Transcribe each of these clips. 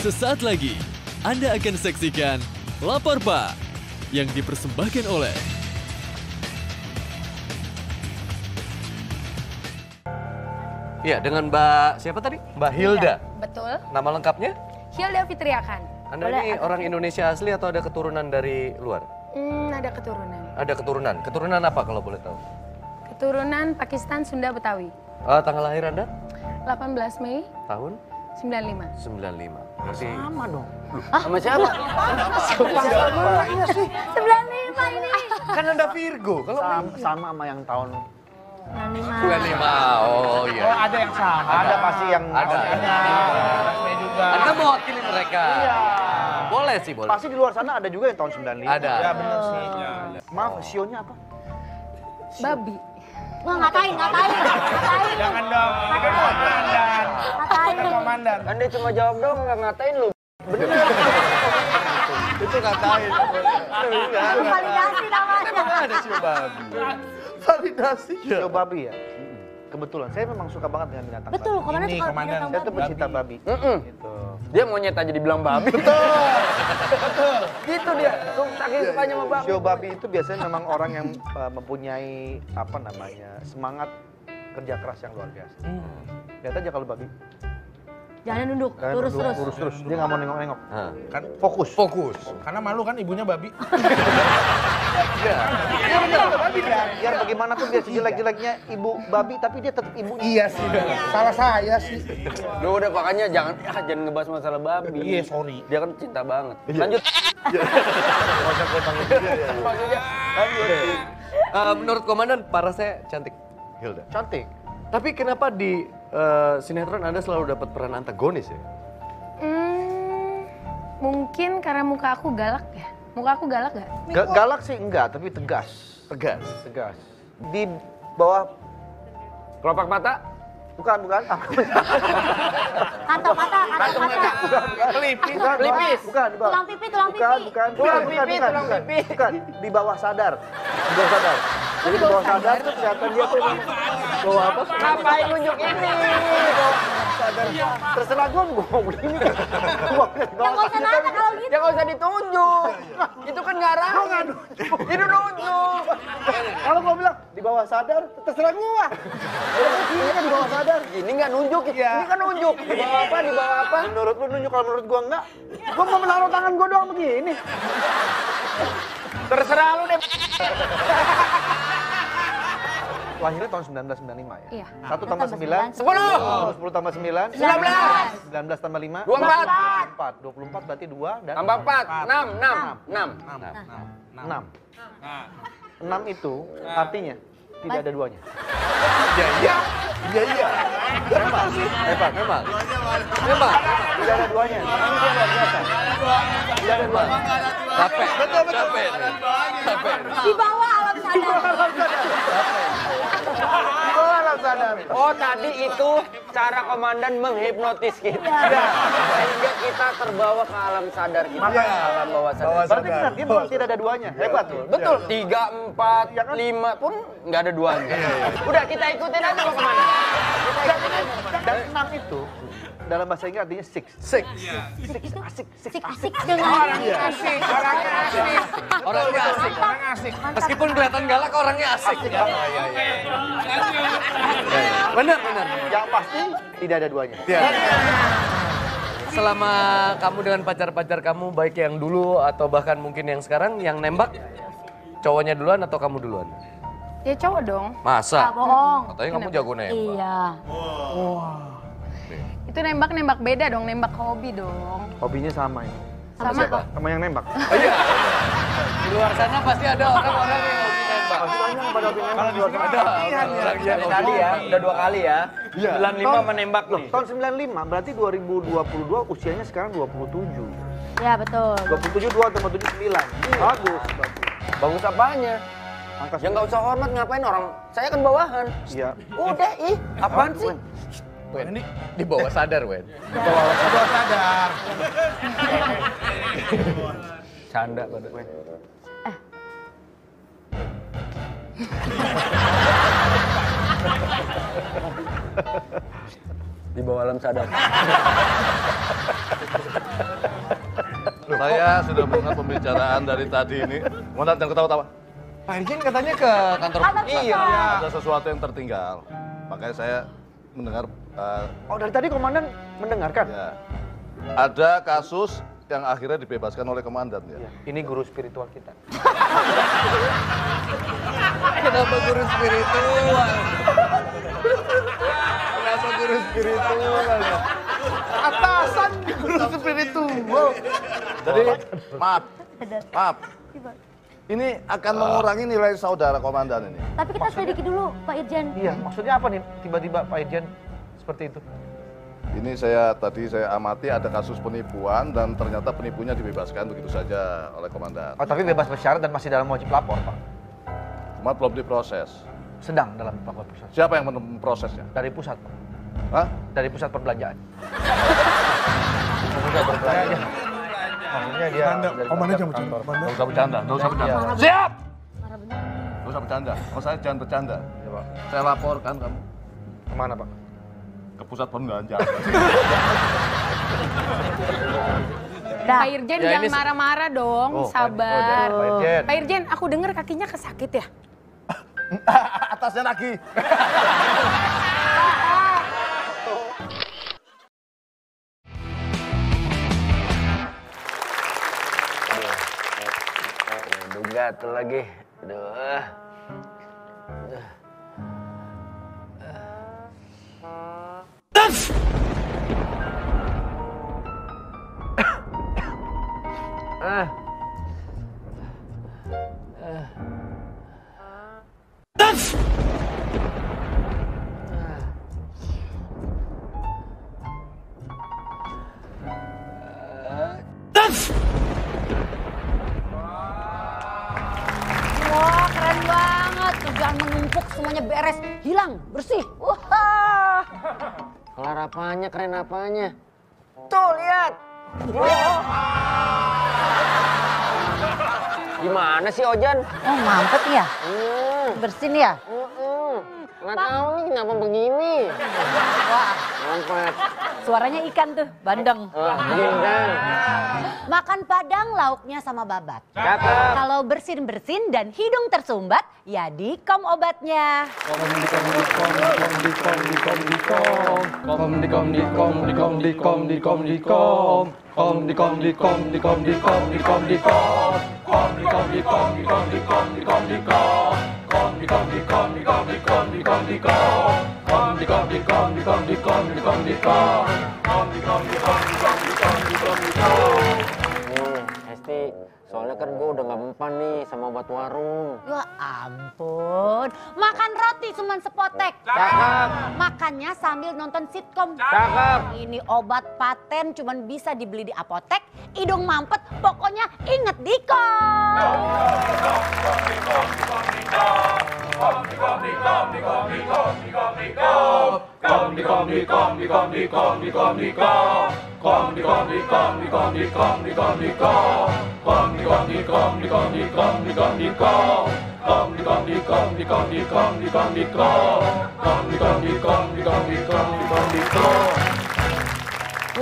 Sesaat lagi, Anda akan saksikan Lapor Pak yang dipersembahkan oleh Iya, dengan Mbak siapa tadi? Mbak Hilda. Betul. Nama lengkapnya? Hilda Fitriakan. Anda Boleh ini aku- orang Indonesia asli atau ada keturunan dari luar? Hmm, ada keturunan. Ada keturunan. Keturunan apa kalau boleh tahu? Keturunan Pakistan Sunda Betawi. Ah, tanggal lahir Anda? 18 Mei Tahun 95. 95. Berarti Sama dong. Sama siapa? 95 ini. kan Anda Virgo. Kalau Sama, sama sama yang tahun. 95. 95. Oh iya. Oh, ada yang sama. Ada pasti yang Ada. Resmi juga. Anda mewakili mereka. Boleh sih, boleh. Pasti di luar sana ada juga yang tahun 95. Ada. Ya benar sih. Ya. Maaf, sionya apa? Babi. Wah ngatain, ngatain, ngatain, Jangan dong. Ini kan komandan. ngatain. Kan komandan. Kan dia cuma jawab dong, nggak ngatain lu. Itu katain. Validasi namanya. Ada sih babi. Validasi. Sio babi ya? Kebetulan, saya memang suka banget dengan binatang Betul, babi. komandan Ini suka komandan. binatang Saya tuh babi. pecinta babi. Gitu. Dia monyet aja dibilang babi. gitu dia. Saking sukanya sama babi. Sio babi itu biasanya memang orang yang uh, mempunyai apa namanya semangat kerja keras yang luar biasa. Lihat aja kalau babi. Jangan nunduk, lurus terus. Lurus terus. Dia nggak mau nengok-nengok. Kan Fokus. fokus. karena malu kan ibunya babi. Iya. Biar bagaimanapun dia sejelek-jeleknya ibu babi, tapi dia tetap ibunya. Iya sih. Salah saya sih. Lu udah makanya jangan ah, jangan ngebahas masalah babi. Iya, sorry. Dia kan cinta banget. Lanjut. Eh, menurut komandan, parah saya cantik. Hilda. Cantik. Tapi kenapa di eh, sinetron Anda selalu dapat peran antagonis ya? Hmm, mungkin karena muka aku galak ya. Muka aku galak gak? Ga- galak sih enggak, tapi tegas. Tegas. Tegas. Di bawah Kelopak mata. bukan bukan Kantong mata, kantong mata. Pelipis. bukan Pelipis. bukan di bawah Tulang pipi, tulang bukan pipi. bukan Tulang bukan, pipi, bukan, tulang bukan, pipi. bukan di bawah sadar di bawah sadar jadi di bawah sadar tuh kelihatan dia tuh bawah apa Ngapain nunjuk ini? sadar terserah gua mau ngomong kan Yang bawah gak usah nanya kalau gitu. Ya nggak usah ditunjuk. Itu kan ngarang. Itu nunjuk. kalau gua bilang di bawah sadar terserah gua ini kan di bawah sadar Ini nggak nunjuk. Ini kan nunjuk. Di bawah apa? Di bawah apa? menurut lu nunjuk kalau menurut gua enggak gua mau menaruh tangan gua doang begini Terserah lu deh. lahirnya tahun 1995 ya Iya. satu tambah sembilan Sepuluh. sepuluh tambah sembilan Sembilan belas. 19 tambah 5 Dua empat. 24 24 berarti 2 dan Tambah empat. Enam. Enam. Enam. 6 6 itu artinya tidak ada duanya Iya, iya. Iya, iya. Memang. Memang, memang. Memang. tidak ada duanya ini dia luar biasa tidak ada duanya Capek. Betul, betul. Capek. Capek. Di bawah alam sadar. di bawah alam sadar Oh tadi itu cara komandan menghipnotis kita. Iya. Sehingga kita terbawa ke alam sadar kita. Alam bawah sadar. berarti benar dia memang tidak ada duanya hebat tuh Betul. Tiga, empat, Ya kan? lima pun nggak ada duanya. Udah kita ikutin aja mau ke mana. dan 6 itu dalam bahasa Inggris artinya six Six. six asik six Asik dengan Asik. Orangnya asik. Orangnya asik. Orang asik. Meskipun kelihatan galak, orangnya asik. Iya, iya, iya. Benar, benar. yang pasti tidak ada duanya Iya. Selama kamu dengan pacar-pacar kamu, baik yang dulu atau bahkan mungkin yang sekarang, yang nembak cowoknya duluan atau kamu duluan? Ya cowok dong. Masa? Ah, bohong. Katanya kamu jago nembak. Iya. Itu nembak-nembak beda dong, nembak hobi dong. hobinya sama ini Sama siapa? sama yang nembak Oh, iya. Di luar sana pasti ada orang-orang yang hobi nembak. pasti banyak yang pada hobi nembak di luar sana. Ada orang yang Dari hobi tadi ya, udah dua kali ya. Iya. 95 menembak Loh, nih. tahun 95 berarti 2022 usianya sekarang 27. Ya betul. 27 2 tambah 7 9. Bagus, bagus. Bagus apanya? Angka Ya nggak usah hormat ngapain orang. Saya kan bawahan. Iya. Udah ih, apaan sih? Wen, di bawah sadar, Wen. Gua sadar. Canda pada. Di bawah alam sadar. Saya sudah mendengar pembicaraan dari tadi ini. Komandan jangan ketawa-tawa. Pak Irjen katanya ke kantor. Iya. Ada sesuatu yang tertinggal. Makanya saya mendengar eh, Oh dari tadi komandan mendengarkan? ya. Ada kasus yang akhirnya dibebaskan oleh komandan ya. Ini guru spiritual kita. Kenapa guru spiritual? Kenapa guru spiritual? Atasan guru spiritual. Jadi maaf, maaf. Ini akan mengurangi nilai saudara komandan ini. Tapi kita selidiki dulu, Pak Irjen. Iya, maksudnya apa nih tiba-tiba Pak Irjen seperti itu? Ini saya tadi saya amati ada kasus penipuan dan ternyata penipunya dibebaskan begitu saja oleh komandan. Oh tapi bebas bersyarat dan masih dalam wajib lapor Pak. Cuma belum diproses. Sedang dalam lapor proses. Siapa yang memprosesnya? Dari pusat Pak. Hah? Dari pusat perbelanjaan. pusat perbelanjaan. Maksudnya dia Komandan jangan bercanda. kantor. Komandan. Nggak usah bercanda, nggak usah bercanda. Iya. Siap! Marah bener. Nggak usah bercanda. Kalau saya jangan bercanda. Iya, Pak. Saya laporkan kamu Ke mana Pak? ke pusat perbelanjaan. Pak Irjen Ya, jangan marah-marah dong, Oh, sabar. oh, Pak Irjen. Pak Irjen, aku dengar kakinya kesakit ya? Atasnya lagi. Aduh gatel lagi. Aduh. Ah. Wah, semuanya beres. Hilang, bersih. Wah. Kelar apanya, keren apanya. Tuh, lihat. Gimana sih Ojan? Oh, mampet ya? Hmm. Bersin ya? Mm-mm. Nggak tahu nih kenapa begini. Wah, Mampet. suaranya ikan tuh, bandeng. Wah, bintang. Makan padang lauknya sama babat. Cakep. Kalau bersin-bersin dan hidung tersumbat, ya dikom obatnya. Kom di kom di kom di kom di kom di kom di kom kom di kom di kom di kom di kom di kom di kom kom di kom di Hesti, soalnya kan gue udah gak mempan nih sama obat warung. Ya ampun, makan roti cuma sepotek. Cakep. Makannya sambil nonton sitkom. Cakep. Ini obat paten cuman bisa dibeli di apotek. Hidung mampet, pokoknya inget dikom.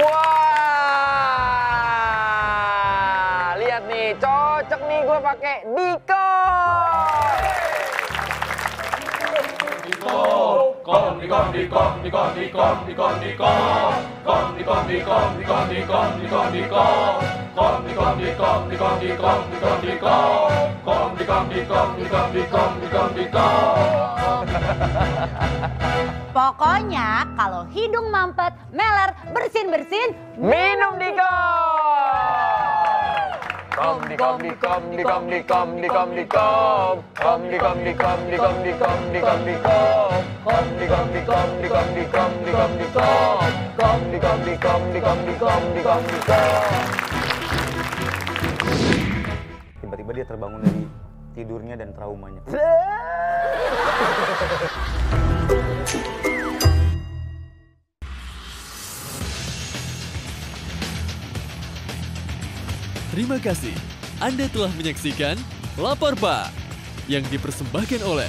ว้า lihat nih cocok nih gue pakai Diko Pokoknya kalau hidung mampet, meler, bersin-bersin, Minum Diko. Kom di kom di kom di kom di kom di kom di kom kom di kom di kom di kom di kom di kom di kom kom di kom di kom di kom di kom di kom di kom kom di kom di kom di kom di kom di kom di kom Tiba-tiba dia terbangun dari tidurnya dan traumanya. Terima kasih. Anda telah menyaksikan Lapor Pak yang dipersembahkan oleh